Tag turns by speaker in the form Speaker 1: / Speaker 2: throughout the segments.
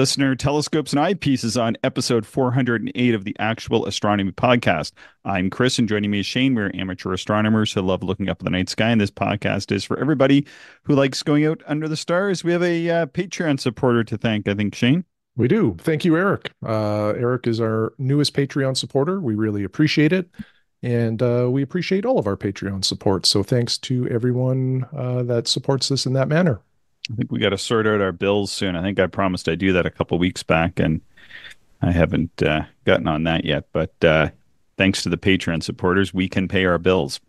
Speaker 1: Listener, telescopes and eyepieces on episode 408 of the Actual Astronomy Podcast. I'm Chris, and joining me is Shane. We're amateur astronomers who love looking up at the night sky, and this podcast is for everybody who likes going out under the stars. We have a uh, Patreon supporter to thank, I think, Shane.
Speaker 2: We do. Thank you, Eric. Uh, Eric is our newest Patreon supporter. We really appreciate it. And uh, we appreciate all of our Patreon support. So thanks to everyone uh, that supports us in that manner.
Speaker 1: I think we got to sort out our bills soon. I think I promised I'd do that a couple weeks back, and I haven't uh, gotten on that yet. But uh, thanks to the Patreon supporters, we can pay our bills,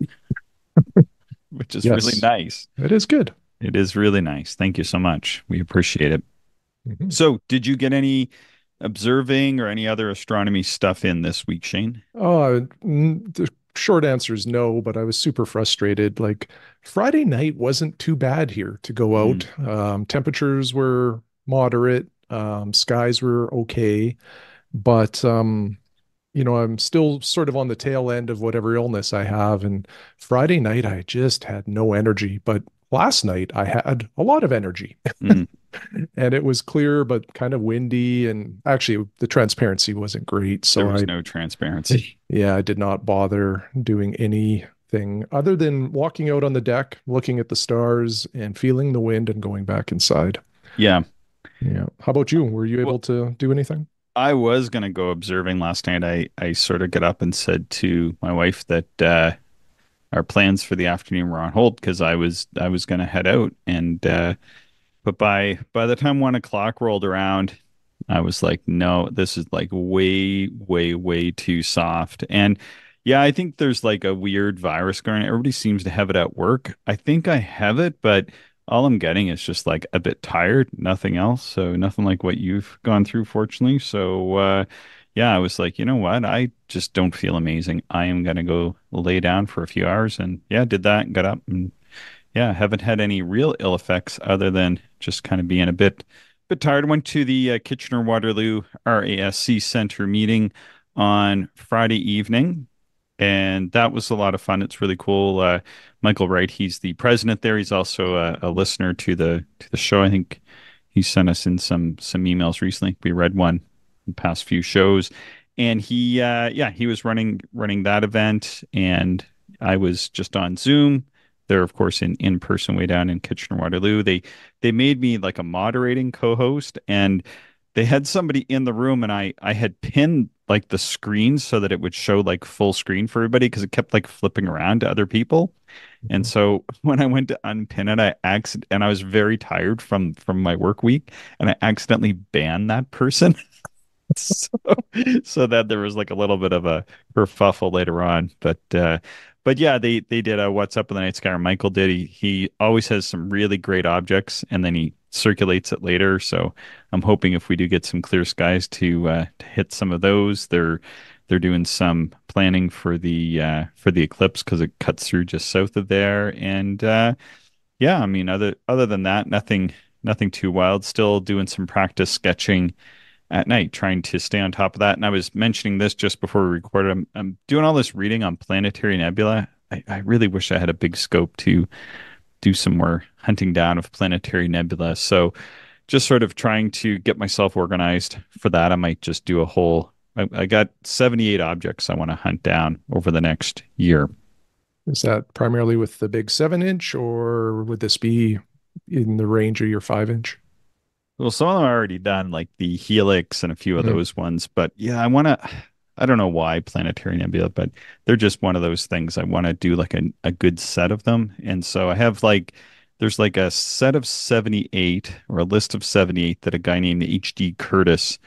Speaker 1: which is yes. really nice.
Speaker 2: It is good.
Speaker 1: It is really nice. Thank you so much. We appreciate it. Mm-hmm. So, did you get any observing or any other astronomy stuff in this week, Shane?
Speaker 2: Oh, the short answer is no, but I was super frustrated. Like Friday night wasn't too bad here to go out. Mm. Um, temperatures were moderate, um, skies were okay, but um, you know, I'm still sort of on the tail end of whatever illness I have. And Friday night, I just had no energy. But last night, I had a lot of energy. Mm. and it was clear but kind of windy and actually the transparency wasn't great so
Speaker 1: there was
Speaker 2: I,
Speaker 1: no transparency.
Speaker 2: Yeah i did not bother doing anything other than walking out on the deck looking at the stars and feeling the wind and going back inside.
Speaker 1: Yeah.
Speaker 2: Yeah. How about you? Were you able well, to do anything?
Speaker 1: I was going to go observing last night. I i sort of got up and said to my wife that uh our plans for the afternoon were on hold because I was I was going to head out, and uh, but by by the time one o'clock rolled around, I was like, no, this is like way, way, way too soft. And yeah, I think there's like a weird virus going. Everybody seems to have it at work. I think I have it, but all I'm getting is just like a bit tired, nothing else. So nothing like what you've gone through, fortunately. So uh, yeah, I was like, you know what? I just don't feel amazing. I am gonna go lay down for a few hours, and yeah, did that, got up and yeah, haven't had any real ill effects other than just kind of being a bit bit tired. Went to the uh, Kitchener Waterloo RASC Center meeting on Friday evening, and that was a lot of fun. It's really cool. Uh, Michael Wright, he's the president there. He's also a, a, listener to the to the show. I think he sent us in some some emails recently. We read one in past few shows, and he uh, yeah he was running running that event, and I was just on Zoom they're of course in in person way down in Kitchener Waterloo. They they made me like a moderating co-host and they had somebody in the room and I I had pinned like the screen so that it would show like full screen for everybody because it kept like flipping around to other people. And mm-hmm. so when I went to unpin it, I accident and I was very tired from from my work week and I accidentally banned that person. so, so that there was like a little bit of a kerfuffle later on. But uh but yeah, they they did a What's Up in the Night Sky. Michael did. He he always has some really great objects, and then he circulates it later. So I'm hoping if we do get some clear skies to uh, to hit some of those. They're they're doing some planning for the uh, for the eclipse because it cuts through just south of there. And uh, yeah, I mean other other than that, nothing nothing too wild. Still doing some practice sketching at night, trying to stay on top of that. And I was mentioning this just before we recorded. I'm, I'm doing all this reading on planetary nebula. I, I really wish I had a big scope to do some more hunting down of planetary nebula. So just sort of trying to get myself organized for that. I might just do a whole. I, I got 78 objects I want to hunt down over the next year.
Speaker 2: Is that primarily with the big seven inch, or would this be in the range of your five inch?
Speaker 1: Well, some of them are already done, like the Helix and a few of mm-hmm. those ones. But yeah, I want to. I don't know why planetary nebula, but they're just one of those things. I want to do like a, a good set of them. And so I have like, there's like a set of 78 or a list of 78 that a guy named H.D. Curtis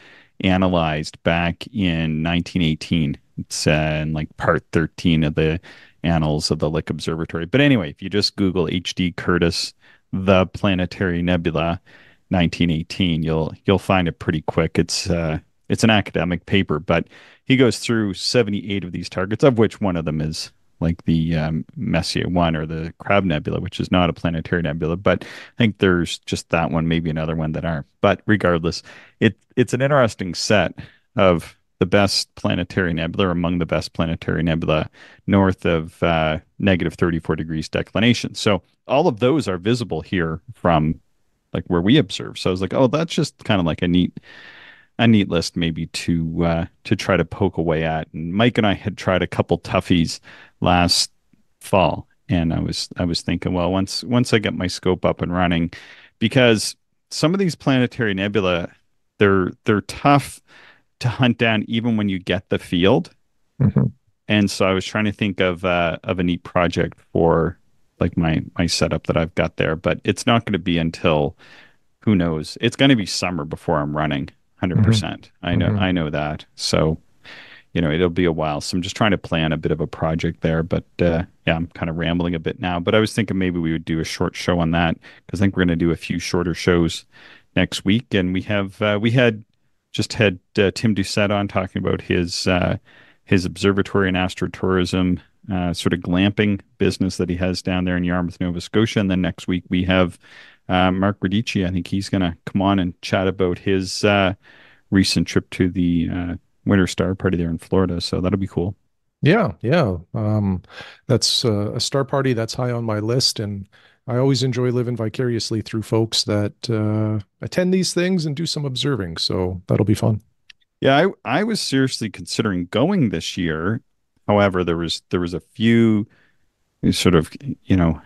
Speaker 1: analyzed back in 1918. It's uh, in like part 13 of the Annals of the Lick Observatory. But anyway, if you just Google H.D. Curtis, the planetary nebula, 1918. You'll you'll find it pretty quick. It's uh, it's an academic paper, but he goes through 78 of these targets, of which one of them is like the um, Messier one or the Crab Nebula, which is not a planetary nebula. But I think there's just that one, maybe another one that aren't. But regardless, it it's an interesting set of the best planetary nebula, among the best planetary nebula, north of uh, negative 34 degrees declination. So all of those are visible here from like where we observe. So I was like, oh, that's just kind of like a neat a neat list maybe to uh, to try to poke away at. And Mike and I had tried a couple toughies last fall, and I was I was thinking, well, once once I get my scope up and running, because some of these planetary nebula, they're they're tough to hunt down even when you get the field. Mm-hmm. And so I was trying to think of uh, of a neat project for like my my setup that I've got there, but it's not going to be until who knows. It's going to be summer before I'm running 100. Mm-hmm. percent I know mm-hmm. I know that. So you know, it'll be a while. So I'm just trying to plan a bit of a project there. But uh, yeah, I'm kind of rambling a bit now. But I was thinking maybe we would do a short show on that because I think we're going to do a few shorter shows next week. And we have uh, we had just had uh, Tim Doucette on talking about his uh, his observatory and astrotourism uh, sort of glamping business that he has down there in Yarmouth, Nova Scotia. And then next week we have uh, Mark Radici. I think he's going to come on and chat about his uh, recent trip to the uh, Winter Star Party there in Florida. So that'll be cool.
Speaker 2: Yeah, yeah. Um, that's uh, a star party that's high on my list, and I always enjoy living vicariously through folks that uh, attend these things and do some observing. So that'll be fun.
Speaker 1: Yeah, I, I was seriously considering going this year. However, there was there was a few sort of you know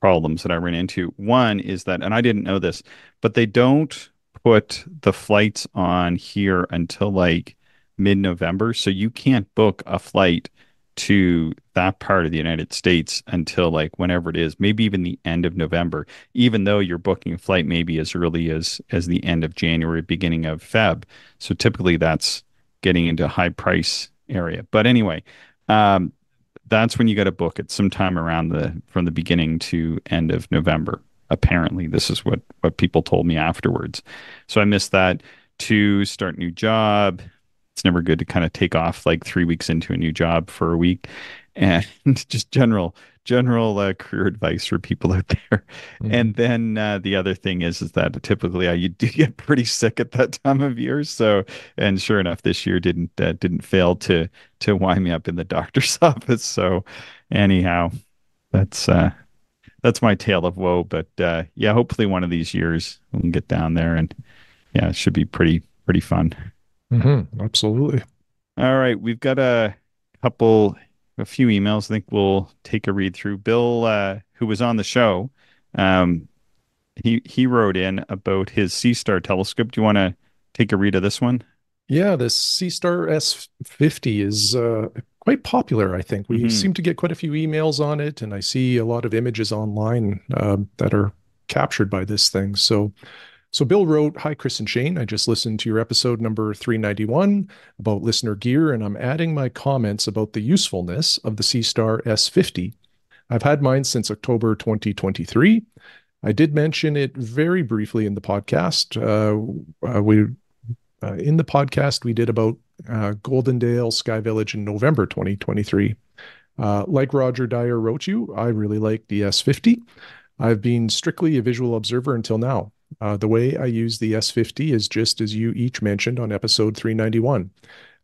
Speaker 1: problems that I ran into. One is that, and I didn't know this, but they don't put the flights on here until like mid-November, so you can't book a flight to that part of the United States until like whenever it is, maybe even the end of November, even though you're booking a flight maybe as early as as the end of January, beginning of Feb. So typically that's getting into a high price area. But anyway, um, that's when you got to book it sometime around the from the beginning to end of November. Apparently, this is what what people told me afterwards. So I missed that. To start new job, it's never good to kind of take off like three weeks into a new job for a week and just general general uh, career advice for people out there mm-hmm. and then uh, the other thing is is that typically uh, you do get pretty sick at that time of year so and sure enough this year didn't uh, didn't fail to to wind me up in the doctor's office so anyhow that's uh that's my tale of woe but uh yeah hopefully one of these years we can get down there and yeah it should be pretty pretty fun
Speaker 2: Mm-hmm. Absolutely.
Speaker 1: All right. We've got a couple, a few emails. I think we'll take a read through. Bill, uh, who was on the show, um, he he wrote in about his C Seestar telescope. Do you want to take a read of this one?
Speaker 2: Yeah, this Seestar S50 is uh, quite popular. I think we mm-hmm. seem to get quite a few emails on it, and I see a lot of images online uh, that are captured by this thing. So so Bill wrote, Hi, Chris and Shane. I just listened to your episode number 391 about listener gear, and I'm adding my comments about the usefulness of the Seestar S50. I've had mine since October 2023. I did mention it very briefly in the podcast. Uh, uh, we uh, in the podcast we did about uh, Goldendale Sky Village in November 2023. Uh, like Roger Dyer wrote you, I really like the S50. I've been strictly a visual observer until now. Uh, the way I use the S50 is just as you each mentioned on episode 391.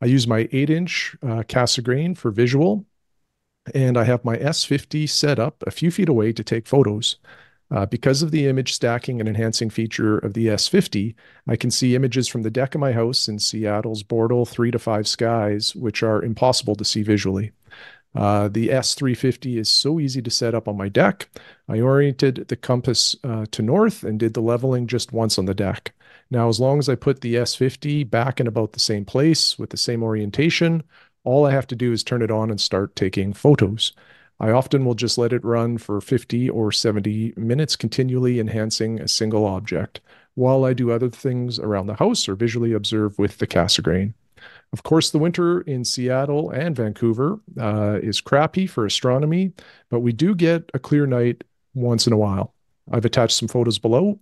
Speaker 2: I use my 8 inch uh, Cassegrain for visual, and I have my S50 set up a few feet away to take photos. Uh, because of the image stacking and enhancing feature of the S50, I can see images from the deck of my house in Seattle's Bortle 3 to 5 skies, which are impossible to see visually. Uh, the S350 is so easy to set up on my deck. I oriented the compass uh, to north and did the leveling just once on the deck. Now, as long as I put the S50 back in about the same place with the same orientation, all I have to do is turn it on and start taking photos. I often will just let it run for 50 or 70 minutes, continually enhancing a single object, while I do other things around the house or visually observe with the Cassegrain. Of course, the winter in Seattle and Vancouver uh, is crappy for astronomy, but we do get a clear night once in a while. I've attached some photos below.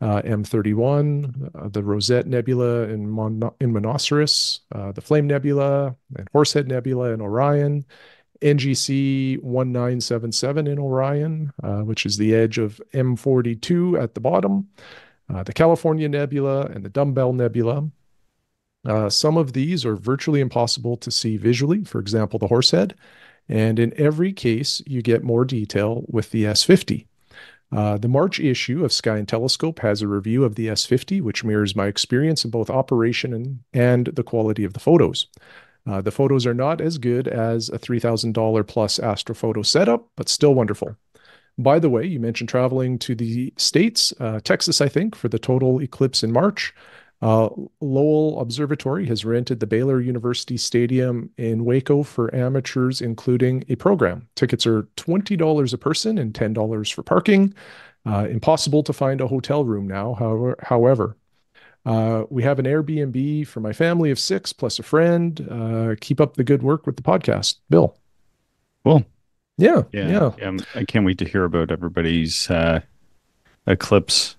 Speaker 2: Uh, M31, uh, the Rosette Nebula in, Mon- in Monoceros, uh, the Flame Nebula, and Horsehead Nebula in Orion, NGC 1977 in Orion, uh, which is the edge of M42 at the bottom, uh, the California Nebula, and the Dumbbell Nebula. Uh, some of these are virtually impossible to see visually, for example, the horse head. And in every case, you get more detail with the S50. Uh, the March issue of Sky and Telescope has a review of the S50, which mirrors my experience in both operation and, and the quality of the photos. Uh, the photos are not as good as a $3,000 plus astrophoto setup, but still wonderful. By the way, you mentioned traveling to the States, uh, Texas, I think, for the total eclipse in March. Uh, Lowell Observatory has rented the Baylor University Stadium in Waco for amateurs, including a program. Tickets are $20 a person and $10 for parking. Uh, impossible to find a hotel room now, however. however. Uh, we have an Airbnb for my family of six plus a friend. Uh, keep up the good work with the podcast. Bill.
Speaker 1: Cool.
Speaker 2: Yeah.
Speaker 1: Yeah.
Speaker 2: Yeah.
Speaker 1: yeah I can't wait to hear about everybody's uh, eclipse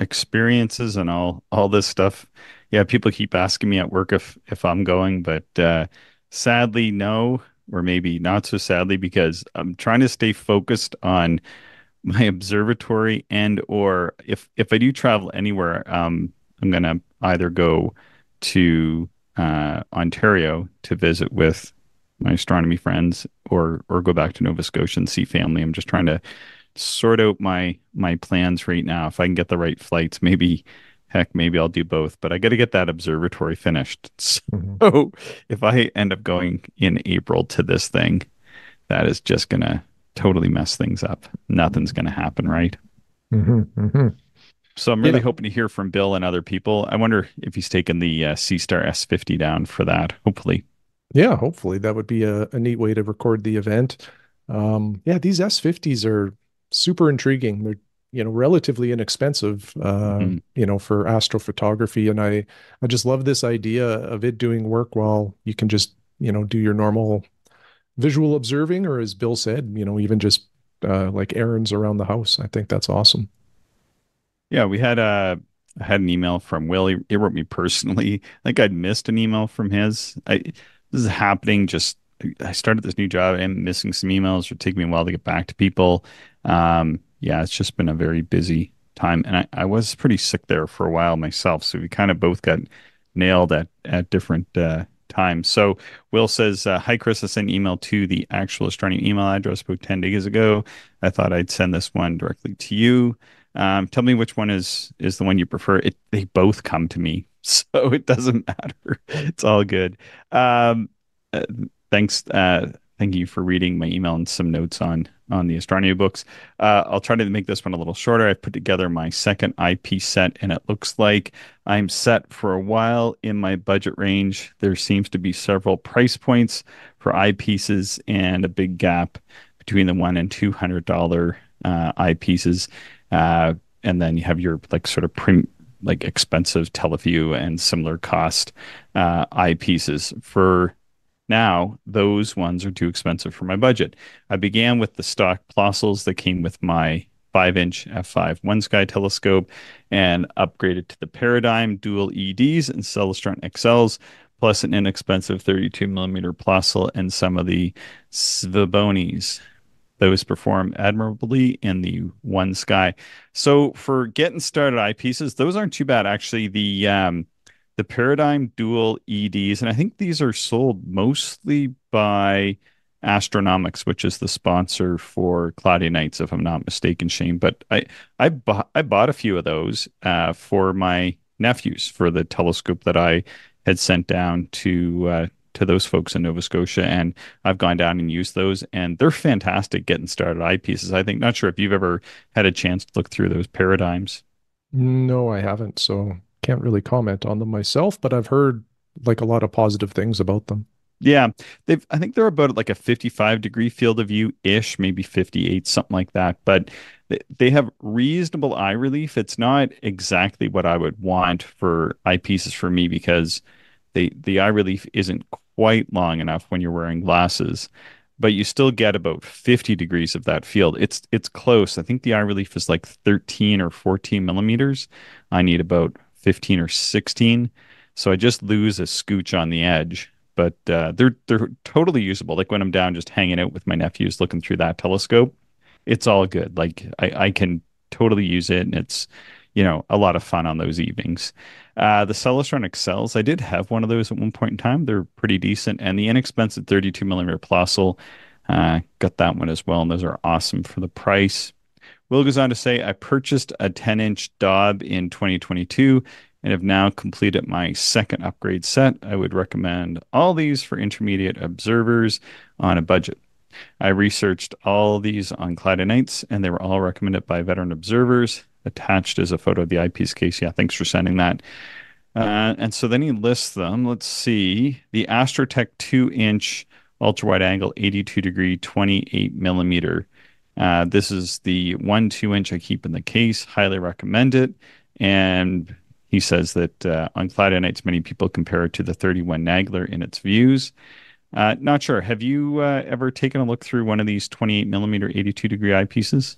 Speaker 1: experiences and all all this stuff. Yeah, people keep asking me at work if if I'm going, but uh, sadly, no, or maybe not so sadly because I'm trying to stay focused on my observatory and or if if I do travel anywhere, um, I'm gonna either go to uh, Ontario to visit with my astronomy friends or or go back to Nova Scotia and see family. I'm just trying to sort out my my plans right now. If I can get the right flights, maybe heck, maybe I'll do both. But I got to get that observatory finished. So mm-hmm. if I end up going in April to this thing, that is just gonna totally mess things up. Nothing's gonna happen, right?
Speaker 2: Mm-hmm, mm-hmm.
Speaker 1: So I'm really yeah. hoping to hear from Bill and other people. I wonder if he's taken the uh, Seestar S50 down for that. Hopefully.
Speaker 2: Yeah, hopefully that would be a, a neat way to record the event. Um, yeah, these S50s are super intriguing. They're you know relatively inexpensive uh mm-hmm. you know for astrophotography and i i just love this idea of it doing work while you can just you know do your normal visual observing or as bill said you know even just uh like errands around the house i think that's awesome
Speaker 1: yeah we had a I had an email from Will. He, he wrote me personally. I think I'd missed an email from his. I this is happening just I started this new job and missing some emails. It take me a while to get back to people. Um, yeah, it's just been a very busy time, and I, I was pretty sick there for a while myself. So we kind of both got nailed at at different uh, times. So Will says, uh, "Hi Chris, I sent an email to the actual astronomy email address about ten days ago. I thought I'd send this one directly to you. Um, tell me which one is is the one you prefer. It they both come to me, so it doesn't matter. It's all good. Um, uh, thanks. Uh, thank you for reading my email and some notes on on the astronomy books. Uh, I'll try to make this one a little shorter. I've put together my second eyepiece set, and it looks like I'm set for a while in my budget range. There seems to be several price points for eyepieces and a big gap between the one and two hundred dollar uh, eyepieces, uh, and then you have your like sort of prim- like expensive TeleVue and similar cost uh, eyepieces for now, those ones are too expensive for my budget. I began with the stock Plossls that came with my 5 inch f5 OneSky telescope and upgraded to the Paradigm dual EDs and Celestron XLs, plus an inexpensive 32 millimeter Plossl and some of the SVBONYs. Those perform admirably in the OneSky. So for getting started eyepieces, those aren't too bad. Actually, the um, the Paradigm Dual EDs, and I think these are sold mostly by Astronomics, which is the sponsor for Cloudy Nights, if I'm not mistaken, Shane. But I I bought I bought a few of those uh, for my nephews for the telescope that I had sent down to uh, to those folks in Nova Scotia, and I've gone down and used those, and they're fantastic getting started eyepieces. I think not sure if you've ever had a chance to look through those paradigms.
Speaker 2: No, I haven't. So can't really comment on them myself, but I've heard like a lot of positive things about them.
Speaker 1: Yeah, they've. I think they're about like a 55 degree field of view ish, maybe 58, something like that. But they have reasonable eye relief. It's not exactly what I would want for eyepieces for me because the the eye relief isn't quite long enough when you're wearing glasses but you still get about 50 degrees of that field. It's it's close. I think the eye relief is like 13 or 14 millimeters. I need about 15 or 16. So I just lose a scooch on the edge, but uh, they're they're totally usable. Like when I'm down just hanging out with my nephews looking through that telescope, it's all good. Like I, I can totally use it, and it's you know a lot of fun on those evenings. Uh, the Celestron X-Cels, I did have one of those at one point in time. They're pretty decent, and the inexpensive 32 millimeter Plossl, uh, got that one as well, and those are awesome for the price. Will goes on to say, I purchased a 10 inch Dob in 2022 and have now completed my second upgrade set. I would recommend all these for intermediate observers on a budget. I researched all these on Cloudy Nights, and they were all recommended by veteran observers. Attached is a photo of the eyepiece case. Yeah, thanks for sending that. Uh, and so then he lists them. Let's see. The Astrotech 2 inch ultra wide angle, 82 degree, 28 millimeter. Uh, this is the one two inch I keep in the case. Highly recommend it. And he says that uh, on Cloudy Nights, many people compare it to the 31 Nagler in its views. Uh, not sure. Have you uh, ever taken a look through one of these 28 millimeter 82 degree eyepieces?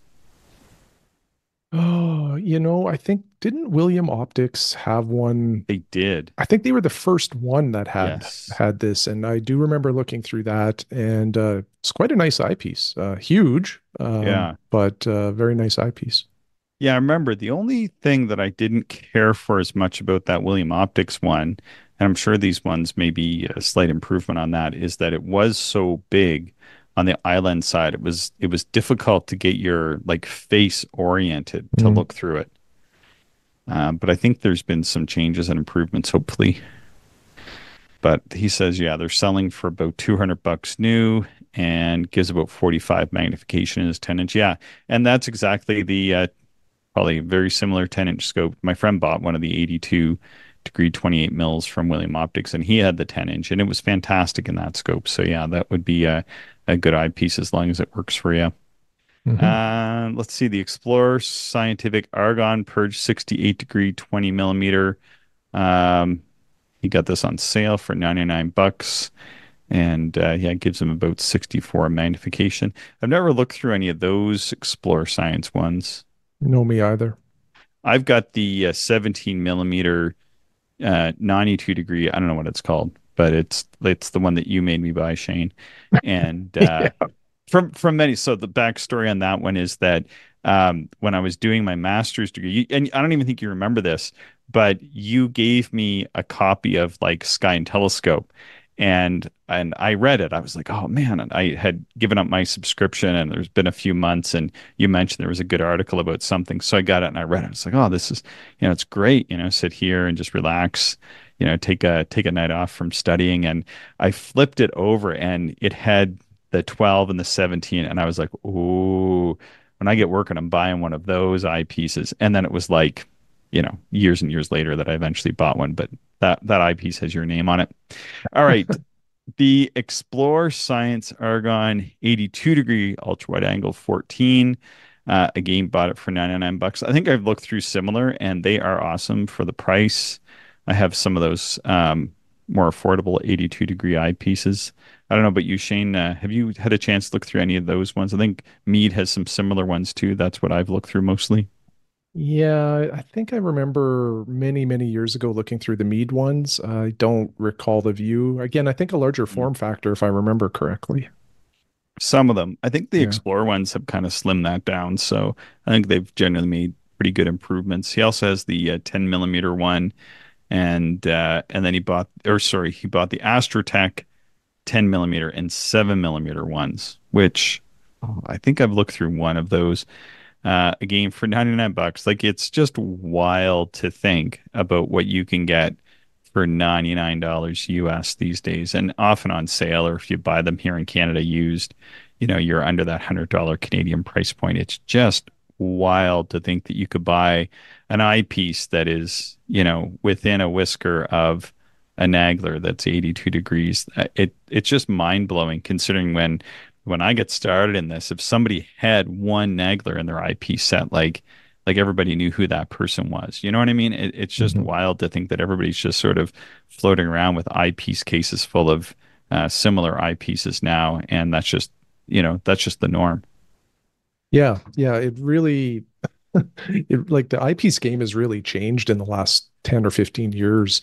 Speaker 2: Oh, you know, I think didn't William Optics have one?
Speaker 1: They did.
Speaker 2: I think they were the first one that had
Speaker 1: Yes.
Speaker 2: had this, and I do remember looking through that, and uh, it's quite a nice eyepiece. Uh, huge, um,
Speaker 1: Yeah.
Speaker 2: but uh, very nice eyepiece.
Speaker 1: Yeah, I remember the only thing that I didn't care for as much about that William Optics one, and I'm sure these ones may be a slight improvement on that, is that it was so big on the island side. It was it was difficult to get your like face oriented to
Speaker 2: Mhm.
Speaker 1: look through it. Um, but I think there's been some changes and improvements, hopefully. But he says, yeah, they're selling for about 200 bucks new and gives about 45 magnification in his 10 inch. Yeah. And that's exactly the uh, probably very similar 10 inch scope. My friend bought one of the 82 degree 28 mils from William Optics and he had the 10 inch and it was fantastic in that scope. So, yeah, that would be a, a good eyepiece as long as it works for you.
Speaker 2: Mhm.
Speaker 1: Uh, let's see the Explorer Scientific Argon Purge 68 degree 20 millimeter. Um, he got this on sale for 99 bucks. And uh, yeah, it gives him about 64 magnification. I've never looked through any of those Explorer Science ones.
Speaker 2: no, me either.
Speaker 1: I've got the uh, 17 millimeter, uh, 92 degree. I don't know what it's called, but it's it's the one that you made me buy, Shane. And uh, from from many. So the backstory on that one is that um, when I was doing my master's degree, you, and I don't even think you remember this, but you gave me a copy of like Sky and Telescope, and and I read it. I was like, oh man! And I had given up my subscription, and there's been a few months, and you mentioned there was a good article about something, so I got it and I read it. It's like, oh, this is you know, it's great. You know, sit here and just relax. You know, take a take a night off from studying, and I flipped it over, and it had the 12 and the 17 and I was like, "Ooh, when I get working I'm buying one of those eyepieces." And then it was like, you know, years and years later that I eventually bought one, but that that eyepiece has your name on it. All right. the Explore Science Argon 82 degree ultra wide angle 14 uh, again bought it for 99 bucks. I think I've looked through similar and they are awesome for the price. I have some of those um, more affordable 82 degree eyepieces. I don't know about you, Shane. Uh, have you had a chance to look through any of those ones? I think Meade has some similar ones too. That's what I've looked through mostly.
Speaker 2: Yeah, I think I remember many, many years ago looking through the Meade ones. I don't recall the view. Again, I think a larger form factor, if I remember correctly.
Speaker 1: Some of them. I think the
Speaker 2: Yeah.
Speaker 1: Explorer ones have kind of slimmed that down. So I think they've generally made pretty good improvements. He also has the uh, 10 millimeter one, and uh, and then he bought, or sorry, he bought the Astrotech 10 millimeter and 7 millimeter ones, which oh, I think I've looked through one of those. Uh, again, for 99 bucks, like it's just wild to think about what you can get for $99 US these days and often on sale, or if you buy them here in Canada used, you know, you're under that $100 Canadian price point. It's just wild to think that you could buy an eyepiece that is, you know, within a whisker of a Nagler that's 82 degrees. Uh, It it's just mind blowing considering when when I get started in this, if somebody had one Nagler in their eyepiece set, like like everybody knew who that person was. You know what I mean? It, it's just
Speaker 2: Mhm.
Speaker 1: wild to think that everybody's just sort of floating around with eyepiece cases full of uh, similar eyepieces now, and that's just you know that's just the norm.
Speaker 2: Yeah, yeah, it really it like the eyepiece game has really changed in the last 10 or 15 years.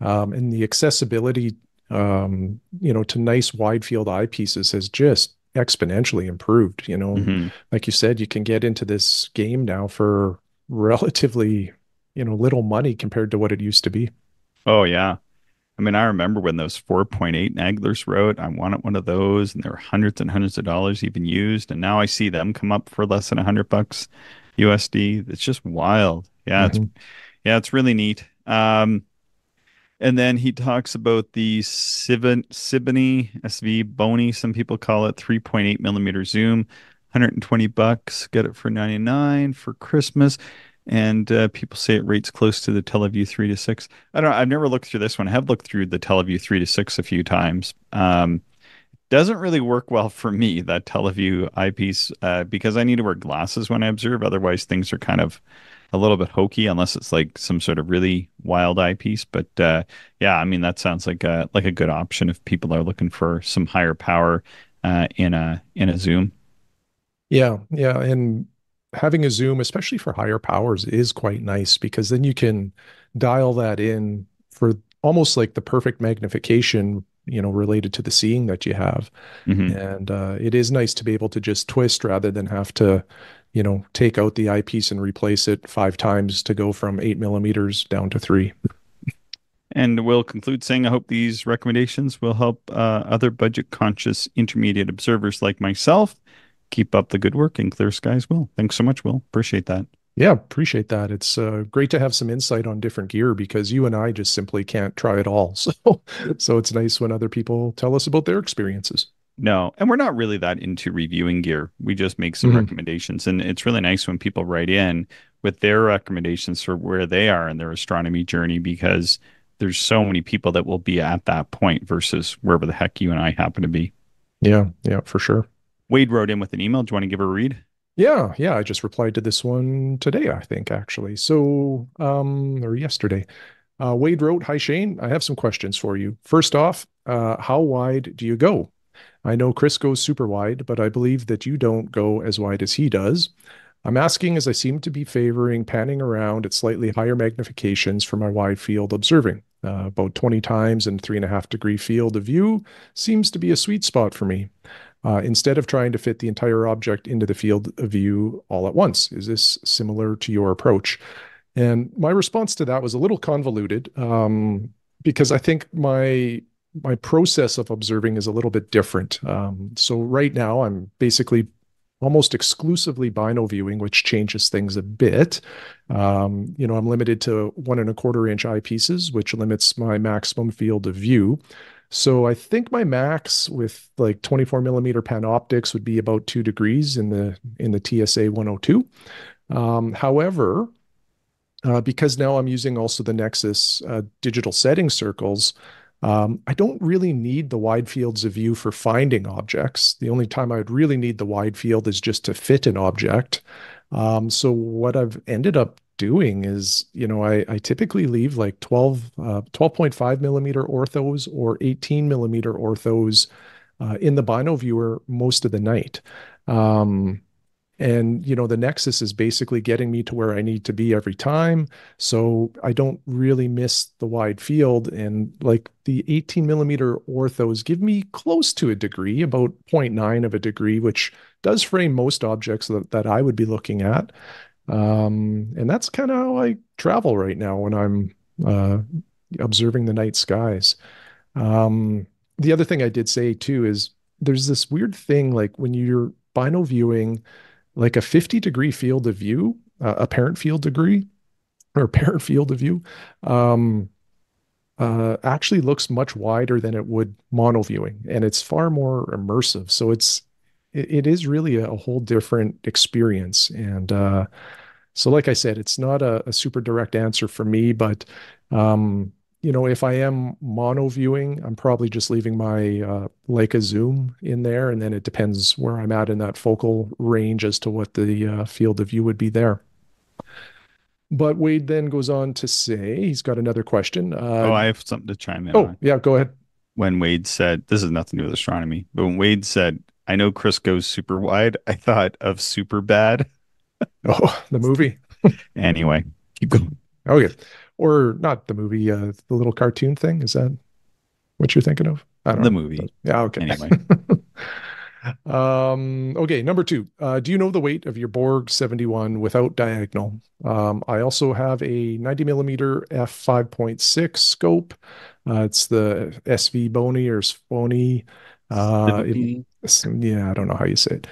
Speaker 2: Um, and the accessibility um, you know, to nice wide field eyepieces has just exponentially improved. You know,
Speaker 1: Mhm.
Speaker 2: like you said, you can get into this game now for relatively, you know, little money compared to what it used to be.
Speaker 1: Oh yeah. I mean, I remember when those 4.8 Naglers wrote, I wanted one of those, and there were hundreds and hundreds of dollars even used. And now I see them come up for less than a hundred bucks USD. It's just wild. Yeah, it's
Speaker 2: hmm
Speaker 1: yeah, it's really neat. Um, and then he talks about the Sibon Sibony SV Bony, some people call it 3.8 millimeter zoom, 120 bucks. Get it for 99 for Christmas. And uh, people say it rates close to the TeleVue 3 to 6. I don't know. I've never looked through this one. I have looked through the TeleVue 3 to 6 a few times. Um, doesn't really work well for me, that TeleVue eyepiece, uh, because I need to wear glasses when I observe. Otherwise, things are kind of a little bit hokey unless it's like some sort of really wild eyepiece. But uh, yeah, I mean that sounds like a like a good option if people are looking for some higher power uh, in a in a zoom.
Speaker 2: Yeah, yeah, and having a zoom, especially for higher powers, is quite nice because then you can dial that in for almost like the perfect magnification, you know, related to the seeing that you have.
Speaker 1: hmm
Speaker 2: And uh, it is nice to be able to just twist rather than have to, you know, take out the eyepiece and replace it five times to go from eight millimeters down to three.
Speaker 1: And we'll conclude saying I hope these recommendations will help uh, other budget conscious intermediate observers like myself keep up the good work and clear skies. Will, thanks so much, Will. Appreciate that.
Speaker 2: Yeah, appreciate that. It's uh, great to have some insight on different gear because you and I just simply can't try it all. So, so it's nice when other people tell us about their experiences.
Speaker 1: No, and we're not really that into reviewing gear. We just make some
Speaker 2: Mhm.
Speaker 1: recommendations, and it's really nice when people write in with their recommendations for where they are in their astronomy journey because there's so many people that will be at that point versus wherever the heck you and I happen to be.
Speaker 2: Yeah, yeah, for sure.
Speaker 1: Wade wrote in with an email. Do you want to give her a read?
Speaker 2: Yeah, yeah, I just replied to this one today, I think, actually. So, um, or yesterday. Uh, Wade wrote, Hi Shane, I have some questions for you. First off, uh, how wide do you go? I know Chris goes super wide, but I believe that you don't go as wide as he does. I'm asking as I seem to be favoring panning around at slightly higher magnifications for my wide field observing. Uh, about 20 times and three and a half degree field of view seems to be a sweet spot for me uh, instead of trying to fit the entire object into the field of view all at once. Is this similar to your approach? And my response to that was a little convoluted um, because I think my my process of observing is a little bit different. Um, so right now, I'm basically almost exclusively bino viewing, which changes things a bit. Um, you know, I'm limited to one and a quarter inch eyepieces, which limits my maximum field of view. So I think my max with like 24 millimeter panoptics would be about two degrees in the in the TSA 102. Um, however, uh, because now I'm using also the Nexus uh, digital setting circles, um, I don't really need the wide fields of view for finding objects. The only time I'd really need the wide field is just to fit an object. Um, so what I've ended up doing is, you know, I, I typically leave like 12, uh, 12.5 millimeter orthos or 18 millimeter orthos uh, in the Bino viewer most of the night. Um, and you know the nexus is basically getting me to where i need to be every time. So i don't really miss the wide field. And like the 18 millimeter orthos give me close to a degree about zero point 0.9 of a degree which does frame most objects that, that i would be looking at um, and that's kind of how i travel right now when i'm uh, observing the night skies um, the other thing i did say too is there's this weird thing like when you're bino viewing like a 50 degree field of view, uh, apparent field degree or apparent field of view, um, uh, actually looks much wider than it would mono viewing, and it's far more immersive. So it's it, it is really a, whole different experience. And uh, so, like I said, it's not a, a super direct answer for me, but um, you know, if I am mono viewing, I'm probably just leaving my uh, Leica zoom in there, and then it depends where I'm at in that focal range as to what the uh, field of view would be there. But Wade then goes on to say he's got another question. Uh,
Speaker 1: Oh, I have something to chime in
Speaker 2: oh,
Speaker 1: on.
Speaker 2: yeah, go ahead.
Speaker 1: When Wade said, this is nothing to do with astronomy, but when Wade said, I know Chris goes super wide, I thought of super bad.
Speaker 2: Oh, the movie.
Speaker 1: Anyway, keep going.
Speaker 2: Okay. Or not the movie, uh, the little cartoon thing. Is that what you're thinking of? I don't
Speaker 1: The
Speaker 2: know.
Speaker 1: movie.
Speaker 2: Yeah, okay.
Speaker 1: Anyway.
Speaker 2: Um, okay, number two. Uh, do you know the weight of your Borg 71 without diagonal? Um, I also have a 90 millimeter f5.6 scope. Uh, it's the SV Bony or Spony. Uh, it, yeah, I don't know how you say it.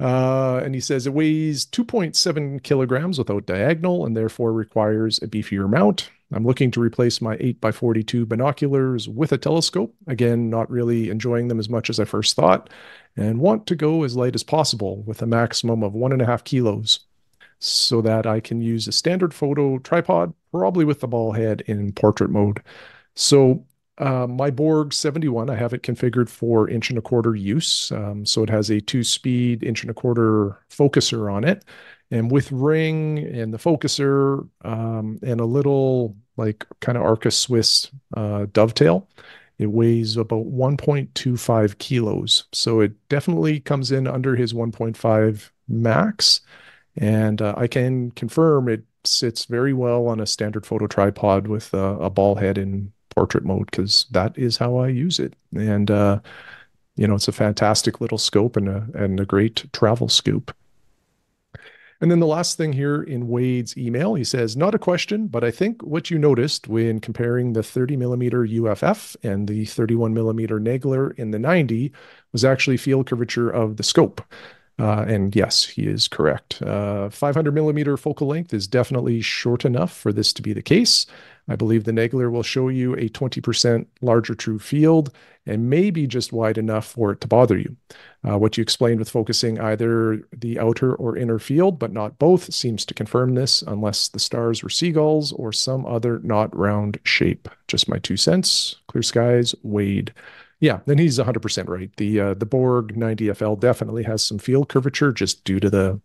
Speaker 2: Uh, and he says it weighs 2.7 kilograms without diagonal and therefore requires a beefier mount. I'm looking to replace my 8x42 binoculars with a telescope. Again, not really enjoying them as much as I first thought, and want to go as light as possible with a maximum of one and a half kilos so that I can use a standard photo tripod, probably with the ball head in portrait mode. So uh, my Borg 71, I have it configured for inch and a quarter use. Um, so it has a two speed inch and a quarter focuser on it. And with ring and the focuser um, and a little like kind of Arca Swiss uh, dovetail, it weighs about 1.25 kilos. So it definitely comes in under his 1.5 max. And uh, I can confirm it sits very well on a standard photo tripod with a, a ball head in portrait mode because that is how I use it. And uh, you know, it's a fantastic little scope and a and a great travel scoop. And then the last thing here in Wade's email, he says, not a question, but I think what you noticed when comparing the 30 millimeter UFF and the 31 millimeter Nagler in the 90 was actually field curvature of the scope. Uh, and yes, he is correct. Uh, 500 millimeter focal length is definitely short enough for this to be the case. I believe the Nagler will show you a 20% larger true field and maybe just wide enough for it to bother you. Uh, what you explained with focusing either the outer or inner field, but not both, seems to confirm this, unless the stars were seagulls or some other not round shape. Just my two cents. Clear skies, Wade. Yeah, then he's 100% right. The uh, the Borg 90FL definitely has some field curvature just due to the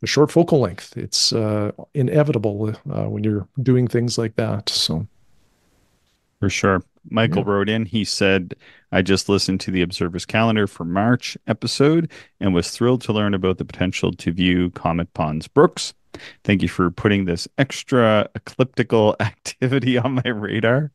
Speaker 2: the short focal length. It's uh, inevitable uh, when you're doing things like that. So,
Speaker 1: for sure. Michael yeah. wrote in. He said, "I just listened to the Observer's Calendar for March episode and was thrilled to learn about the potential to view Comet Pons Brooks. Thank you for putting this extra ecliptical activity on my radar."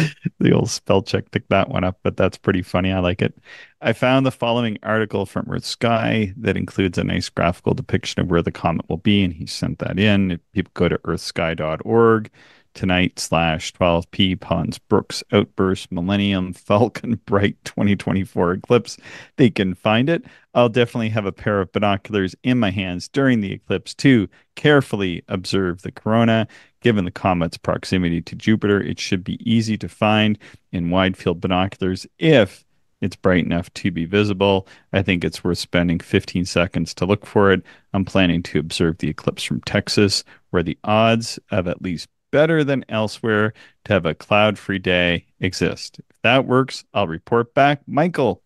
Speaker 1: the old spell check picked that one up, but that's pretty funny. I like it. I found the following article from Earth Sky that includes a nice graphical depiction of where the comet will be, and he sent that in. If people go to earthsky.org tonight slash 12p Pons Brooks Outburst Millennium Falcon Bright 2024 eclipse, they can find it. I'll definitely have a pair of binoculars in my hands during the eclipse to carefully observe the corona. Given the comet's proximity to Jupiter, it should be easy to find in wide field binoculars if it's bright enough to be visible. I think it's worth spending 15 seconds to look for it. I'm planning to observe the eclipse from Texas, where the odds of at least better than elsewhere to have a cloud free day exist. If that works, I'll report back. Michael.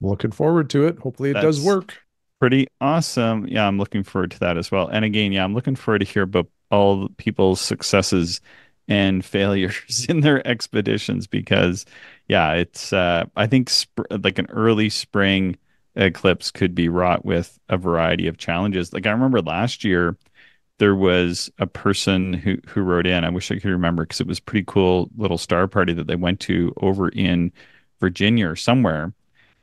Speaker 2: Looking forward to it. Hopefully, it That's does work.
Speaker 1: Pretty awesome. Yeah, I'm looking forward to that as well. And again, yeah, I'm looking forward to hear about all people's successes and failures in their expeditions because yeah it's uh, i think sp- like an early spring eclipse could be wrought with a variety of challenges. Like i remember last year there was a person who who wrote in i wish i could remember because it was pretty cool little star party that they went to over in virginia or somewhere.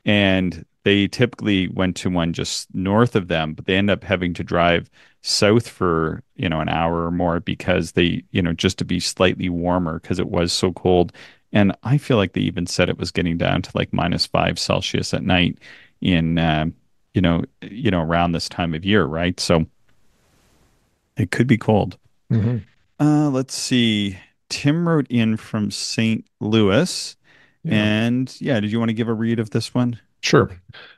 Speaker 1: And they typically went to one just north of them, but they end up having to drive south for, you know, an hour or more because they, you know, just to be slightly warmer because it was so cold. And I feel like they even said it was getting down to like minus five Celsius at night in, uh, you know, you know, around this time of year, right? So it could be cold. Mm-hmm. Uh, let's see. Tim wrote in from St. Louis. Yeah. And yeah, did you want to give a read of this one?
Speaker 2: Sure.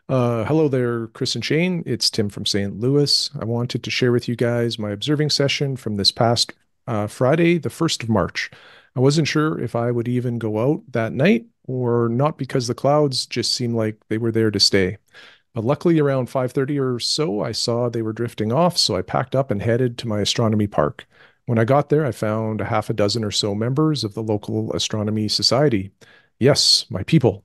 Speaker 2: Uh, hello there, Chris and Shane. It's Tim from St. Louis. I wanted to share with you guys my observing session from this past uh, Friday, the 1st of March. I wasn't sure if I would even go out that night or not because the clouds just seemed like they were there to stay. But luckily around 5:30 or so I saw they were drifting off, so I packed up and headed to my astronomy park. When I got there, I found a half a dozen or so members of the local astronomy society. Yes, my people.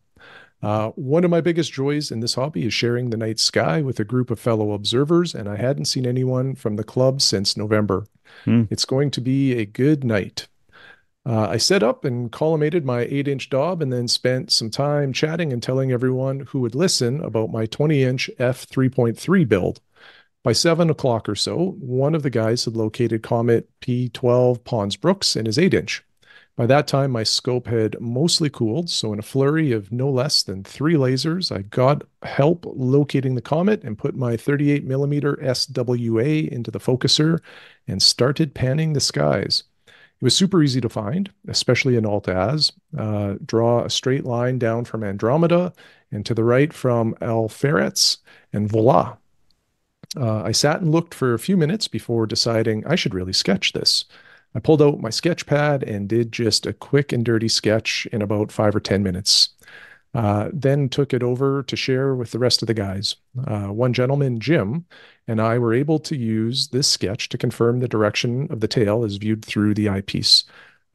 Speaker 2: Uh, one of my biggest joys in this hobby is sharing the night sky with a group of fellow observers, and I hadn't seen anyone from the club since November. Hmm. It's going to be a good night. Uh, I set up and collimated my 8 inch Dob and then spent some time chatting and telling everyone who would listen about my 20 inch f3.3 build. By seven o'clock or so, one of the guys had located Comet P12 Pons Brooks in his 8 inch. By that time, my scope had mostly cooled, so in a flurry of no less than three lasers, I got help locating the comet and put my 38 millimeter SWA into the focuser and started panning the skies. It was super easy to find, especially in Alt-Az. Uh, draw a straight line down from Andromeda and to the right from Alpheratz, and voila. Uh, I sat and looked for a few minutes before deciding I should really sketch this. I pulled out my sketch pad and did just a quick and dirty sketch in about five or 10 minutes. Uh, then took it over to share with the rest of the guys. Uh, one gentleman, Jim, and I were able to use this sketch to confirm the direction of the tail as viewed through the eyepiece,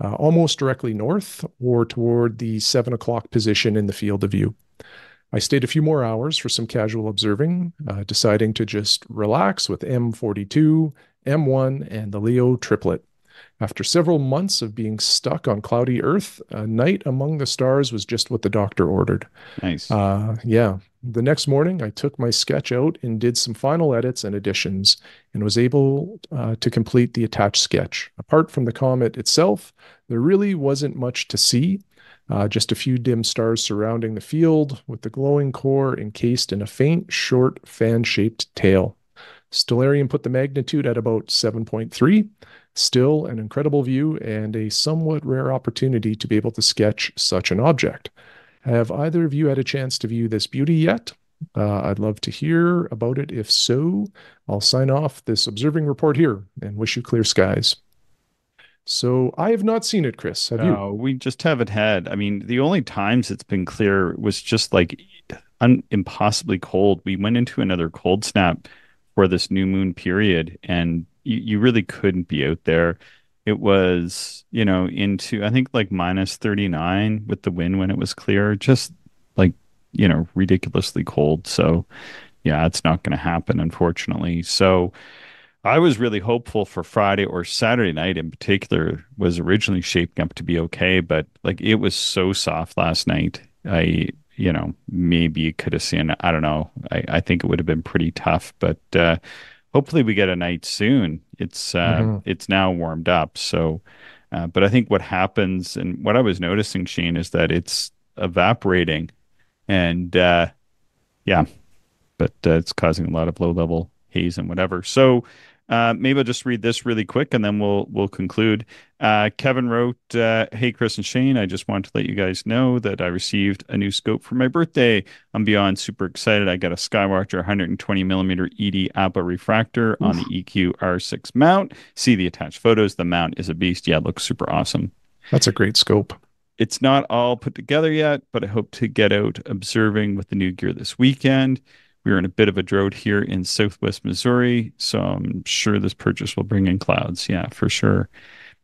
Speaker 2: uh, almost directly north or toward the seven o'clock position in the field of view. I stayed a few more hours for some casual observing, uh, deciding to just relax with M42, M1, and the Leo triplet. After several months of being stuck on cloudy Earth, a night among the stars was just what the doctor ordered.
Speaker 1: Nice.
Speaker 2: Uh, yeah. The next morning, I took my sketch out and did some final edits and additions and was able uh, to complete the attached sketch. Apart from the comet itself, there really wasn't much to see. Uh, just a few dim stars surrounding the field, with the glowing core encased in a faint, short, fan shaped tail. Stellarium put the magnitude at about 7.3, Still, an incredible view and a somewhat rare opportunity to be able to sketch such an object. Have either of you had a chance to view this beauty yet? Uh, I'd love to hear about it. If so, I'll sign off this observing report here and wish you clear skies. So I have not seen it, Chris. Have
Speaker 1: no, you? we just haven't had. I mean, the only times it's been clear was just like un- impossibly cold. We went into another cold snap for this new moon period, and you, you really couldn't be out there. It was, you know, into I think like minus 39 with the wind when it was clear, just like, you know, ridiculously cold. So, yeah, it's not going to happen, unfortunately. So, I was really hopeful for Friday or Saturday night in particular was originally shaping up to be okay, but like it was so soft last night. I, you know, maybe could have seen, I don't know. I, I think it would have been pretty tough, but uh, hopefully we get a night soon. It's uh, mm-hmm. it's now warmed up. So, uh, but I think what happens and what I was noticing, Shane, is that it's evaporating, and uh, yeah, but uh, it's causing a lot of low level haze and whatever. So uh, maybe I'll just read this really quick and then we'll we'll conclude. Uh, Kevin wrote, uh, "Hey Chris and Shane, I just want to let you guys know that I received a new scope for my birthday. I'm beyond super excited. I got a Skywatcher 120 millimeter ED APO refractor Oof. on the EQ R6 mount. See the attached photos. The mount is a beast. Yeah, it looks super awesome.
Speaker 2: That's a great scope."
Speaker 1: It's not all put together yet, but I hope to get out observing with the new gear this weekend. We are in a bit of a drought here in southwest Missouri, so I'm sure this purchase will bring in clouds. Yeah, for sure.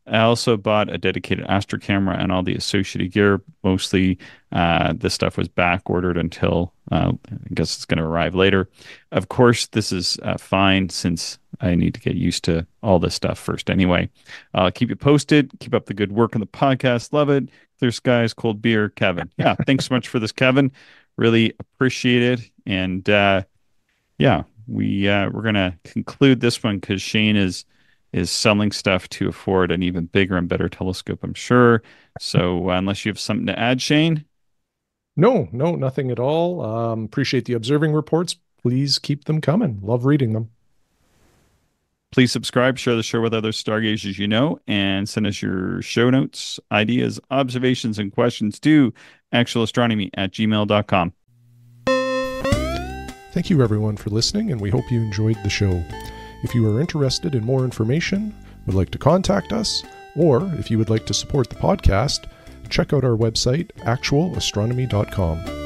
Speaker 1: I also bought a dedicated Astro camera and all the associated gear. Mostly, uh, this stuff was back ordered until uh, I guess it's going to arrive later. Of course, this is uh, fine since I need to get used to all this stuff first. Anyway, I'll keep you posted. Keep up the good work on the podcast. Love it. Clear skies, cold beer, Kevin. Yeah, thanks so much for this, Kevin. Really appreciate it. And uh, yeah, we uh, we're gonna conclude this one because Shane is is selling stuff to afford an even bigger and better telescope, I'm sure. So uh, unless you have something to add, Shane.
Speaker 2: No, no, nothing at all. Um, appreciate the observing reports. Please keep them coming. Love reading them.
Speaker 1: Please subscribe, share the show with other stargazers you know, and send us your show notes, ideas, observations, and questions to actualastronomy at gmail.com.
Speaker 2: Thank you, everyone, for listening, and we hope you enjoyed the show. If you are interested in more information, would like to contact us, or if you would like to support the podcast, check out our website, actualastronomy.com.